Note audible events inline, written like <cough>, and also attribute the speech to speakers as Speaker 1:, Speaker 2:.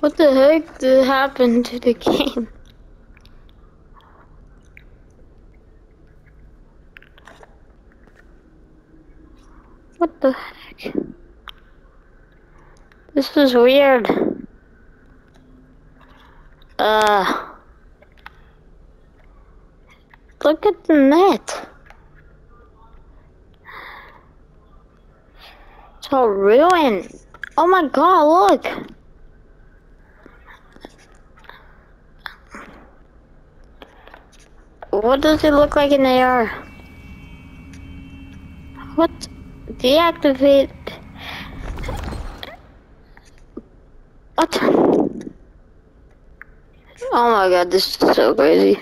Speaker 1: What the heck did happen to the <laughs> game? What the heck? This is weird. Uh. Look at the net. It's all ruined. Oh my god, look. What does it look like in AR? What? Deactivate. What? Oh my god, this is so crazy.